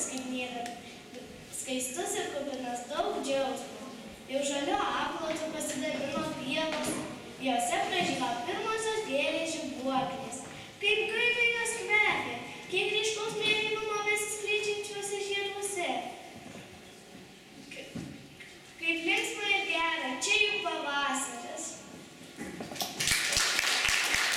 laukas kaimynas, skaistus ir kupinas daug džiaugsmo. Jau žaliu aplotu pasidabino pievos, jose pražyla pirmosios gėlės žibuoklės.